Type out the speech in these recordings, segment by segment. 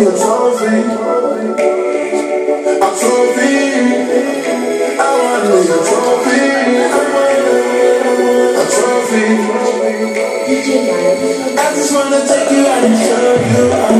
me a trophy. A trophy. I want me a trophy. A trophy. I just wanna take you out and show you.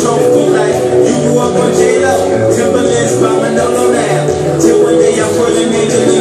trophy life. You grew up on J-Lo, Timberlands, by Manolo now. Till one day I'm pulling major